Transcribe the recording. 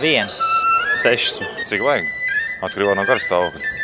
Vienu. Sešas. Cik vajag? Atkarībā no garstāvokļa.